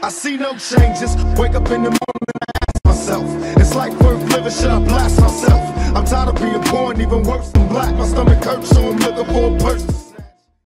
I see no changes. Wake up in the morning and I ask myself, it's like worth living, should I blast myself? I'm tired of being born, even worse than black. My stomach hurts, so I'm looking for a purse.